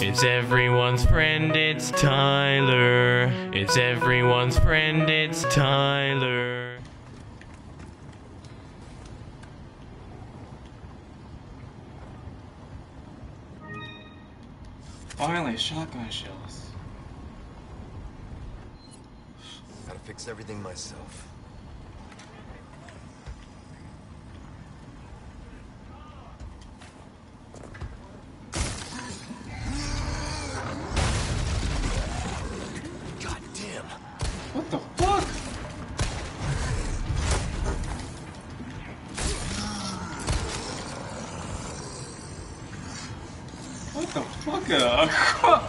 It's everyone's friend, it's Tyler. It's everyone's friend, it's Tyler. Finally, shotgun shells. Gotta fix everything myself. The fuck? Uh,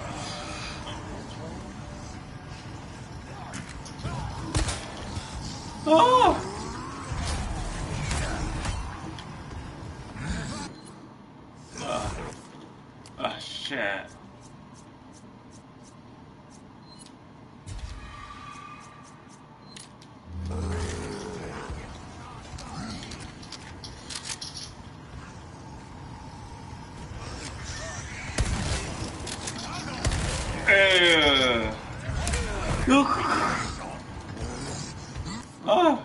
Ah.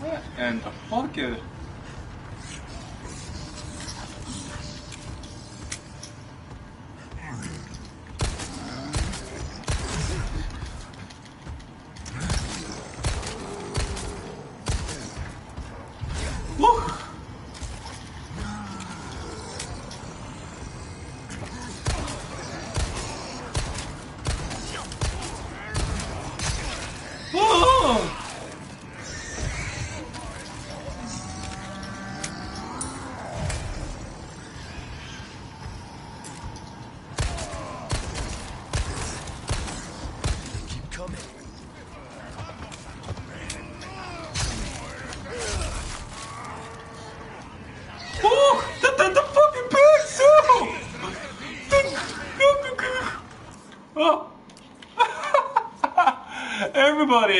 What and the fuck is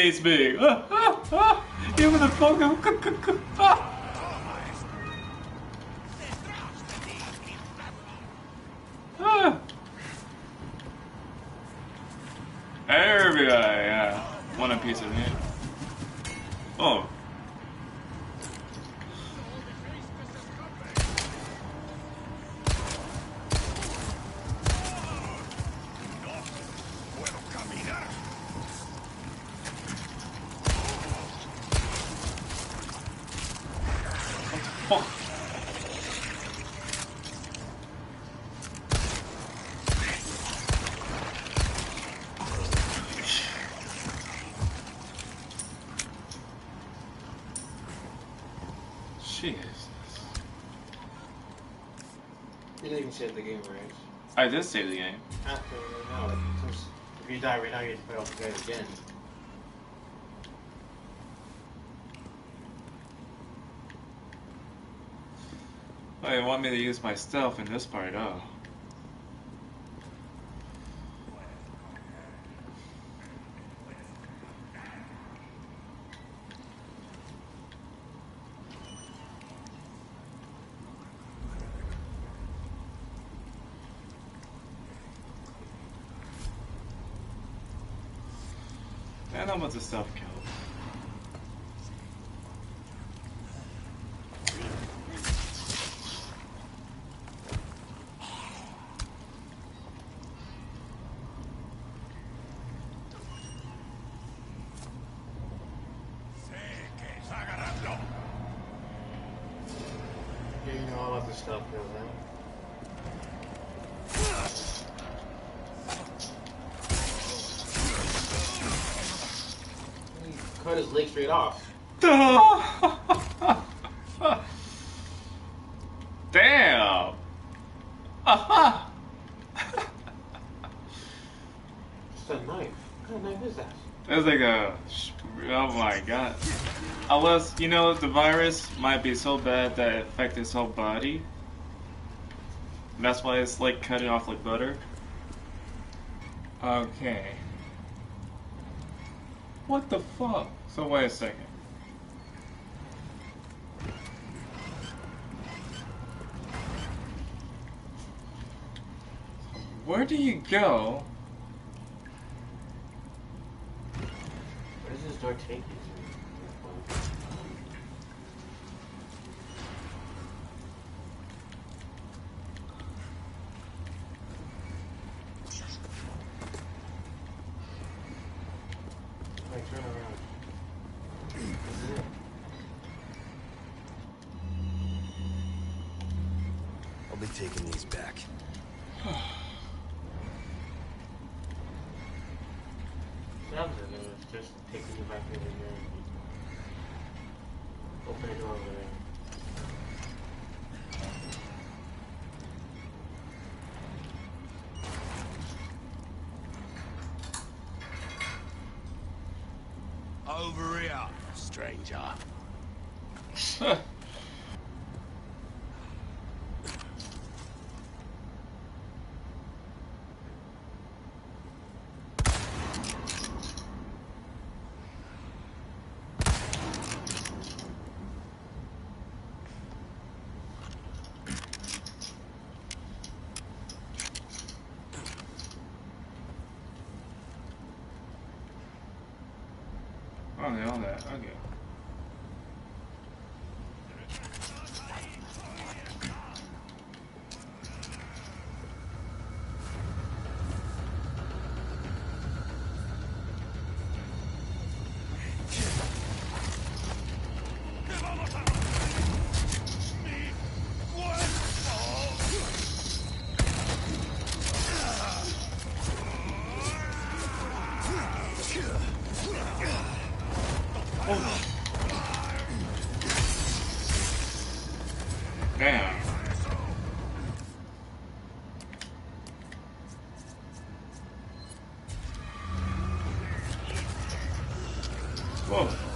Hates me. Even the fucking. You the game, right? I did save the game. After now, like, since if you die right now, you have to play all the guys again. Oh, they want me to use my stealth in this part, oh. I know what the stealth kills. Yeah, all about this stuff, you know that. He cut his leg straight off. Damn! Aha! Just a knife. What kind of knife is that? It's like a. Oh my god. Unless, you know, the virus might be so bad that it affects his whole body. That's why it's like cutting off like butter. Okay. What the fuck? So wait a second. Where do you go? Where does this door take you over there. Over here, stranger. Oh, they all that. Okay. Whoa.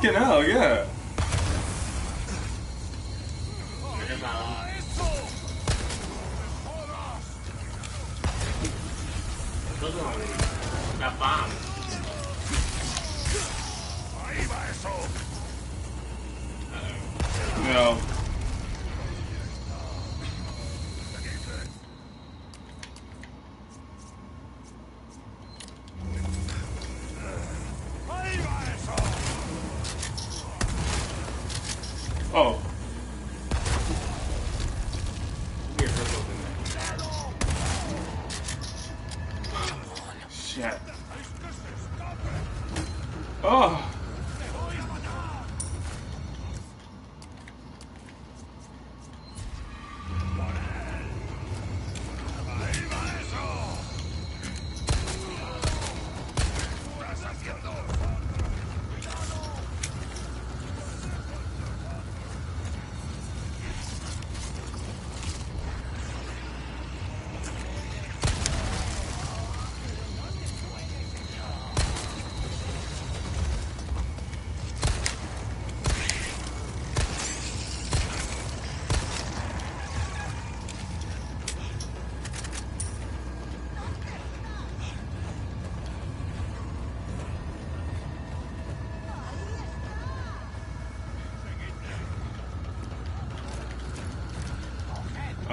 Fucking hell, yeah. Oh,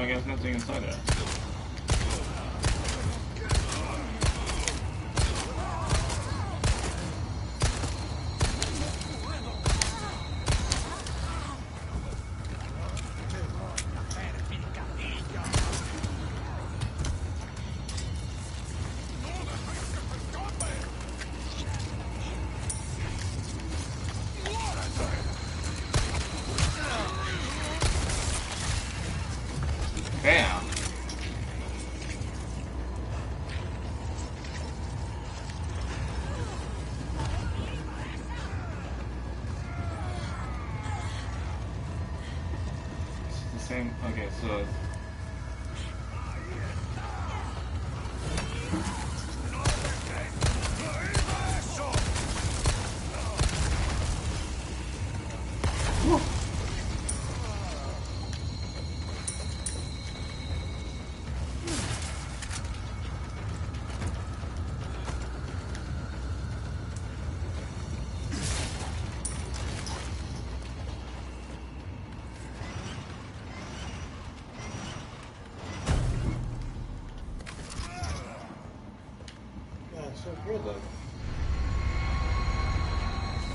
guess nothing inside it.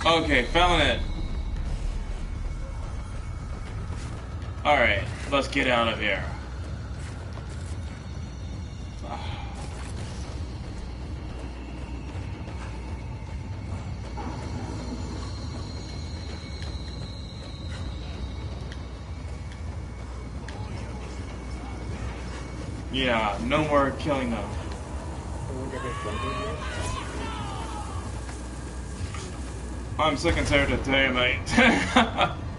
Okay, found it. Alright, let's get out of here. Yeah, no more killing them. I'm sick and tired of dynamite.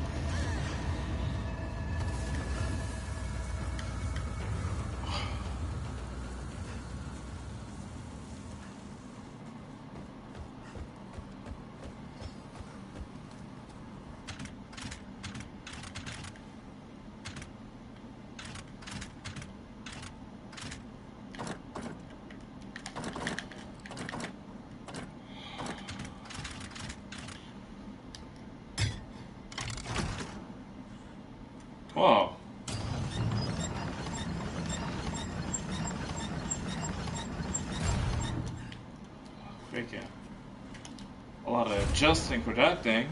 Of adjusting for that thing.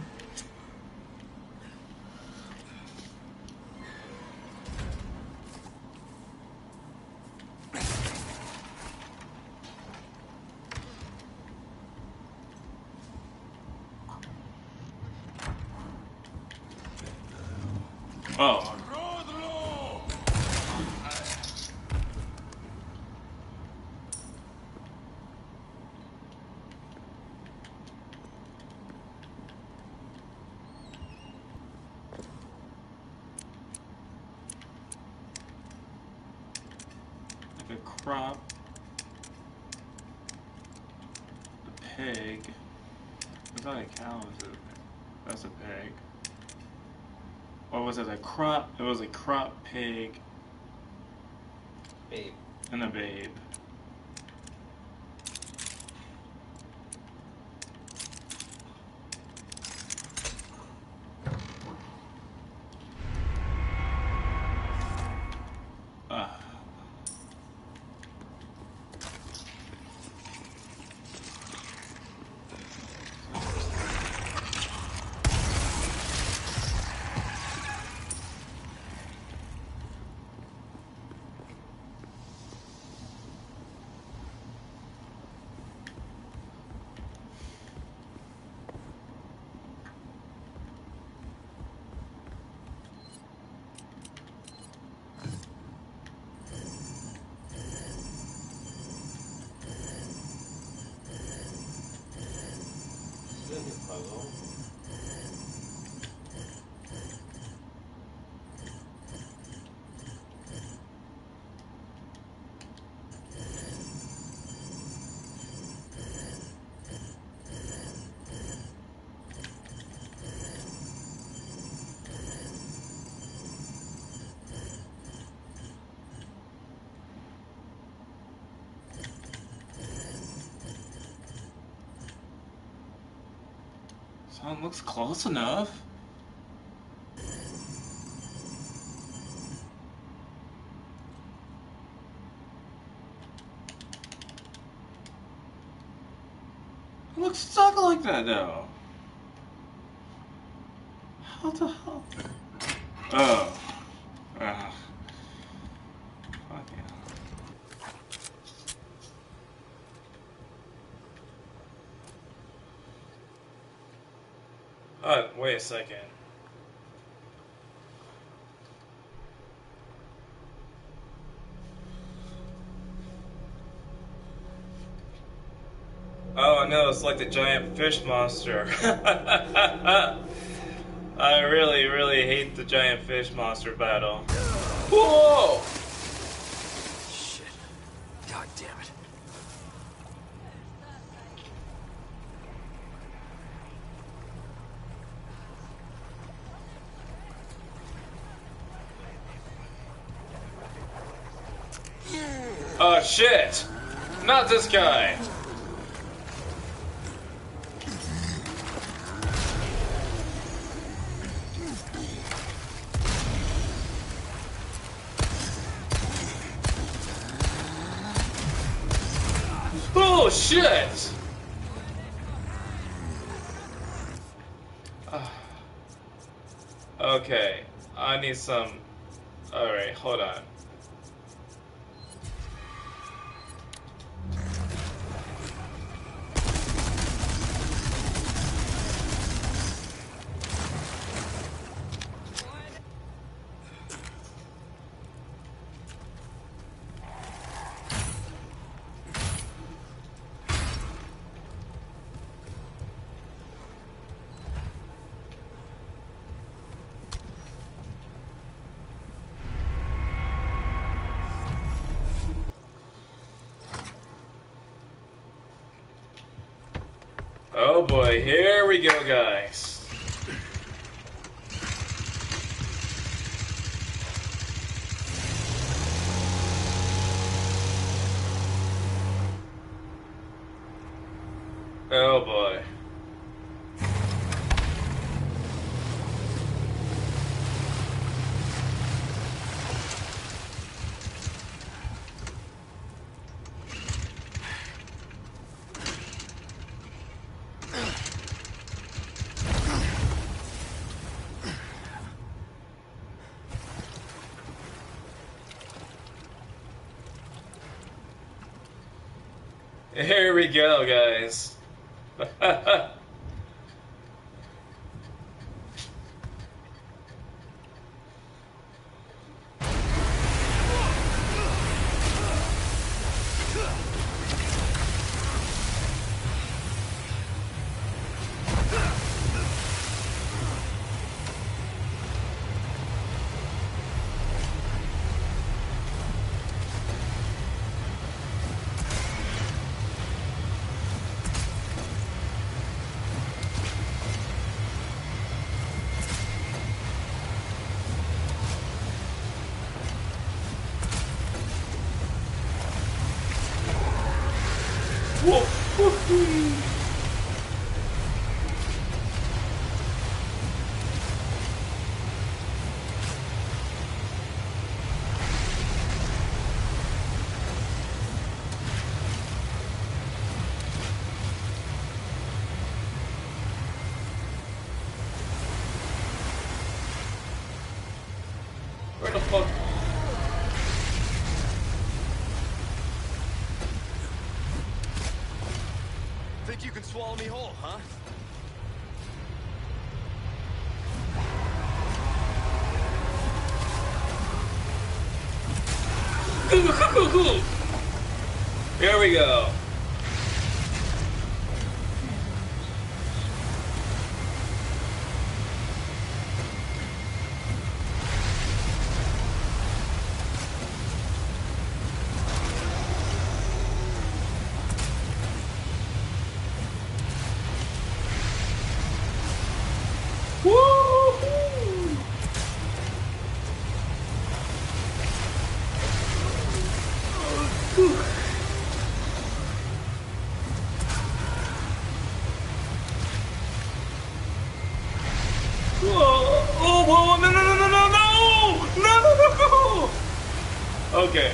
Oh, like a crop. A pig. Was that a cow? or Was it? That's a pig. Or was it a crop? It was a crop pig Babe. and a babe. Ah. This is a puzzle. Sound looks close enough. It looks stuck like that though. How the hell? Oh. Ah. Fuck yeah. Uh, wait a second. Oh no, it's like the giant fish monster. I really, really hate the giant fish monster battle. Whoa! Shit. God damn it. Oh shit! Not this guy! Oh shit! Ah. Okay, I need some. Alright, hold on. Oh boy, here we go, guys. Oh boy. Here we go, guys. Whoa. We go. Woo! Whoa! Oh, whoa! No, no, no, no, no, no! No, no, no, no! Okay.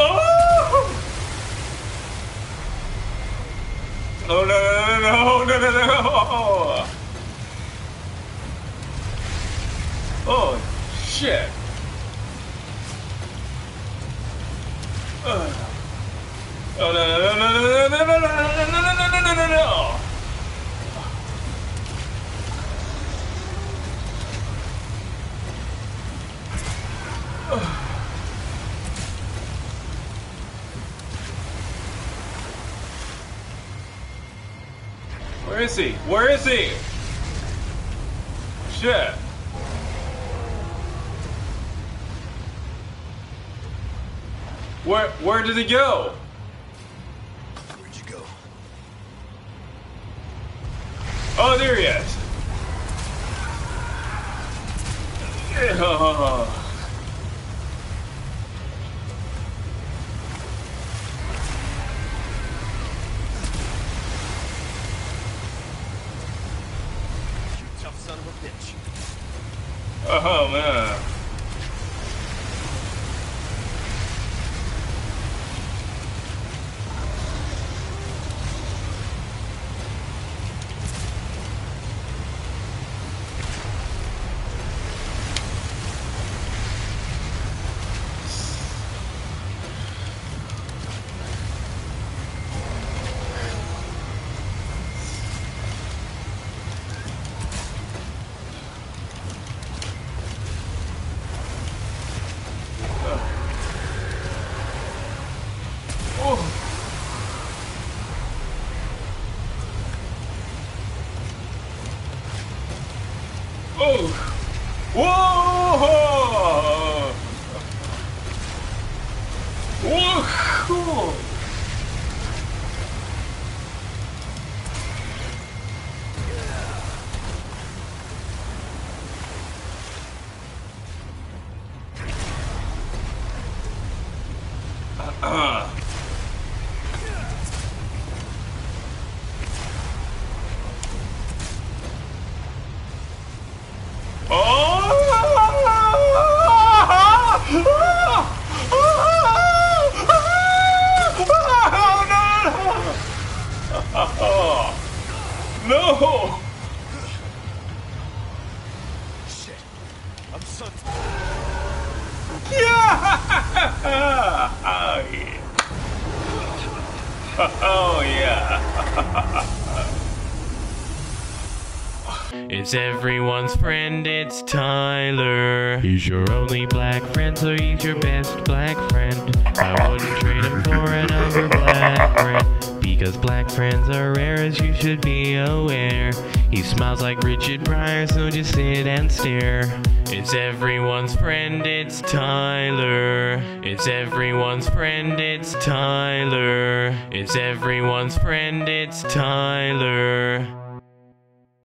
Oh! Oh no no no no no Where is he? Where is he? Shit. Where where did he go? Where'd you go? Oh, there he is. Yeah. Oh man. Oh. Oh. Whoa. Whoa. Uh. I'm son. Yeah! Oh yeah! Oh yeah! It's everyone's friend, it's Tyler. He's your only black friend, so he's your best black friend. I wouldn't trade him for another. Because black friends are rare, as you should be aware. He smiles like Richard Pryor, so just sit and stare. It's everyone's friend, it's Tyler. It's everyone's friend, it's Tyler. It's everyone's friend, it's Tyler.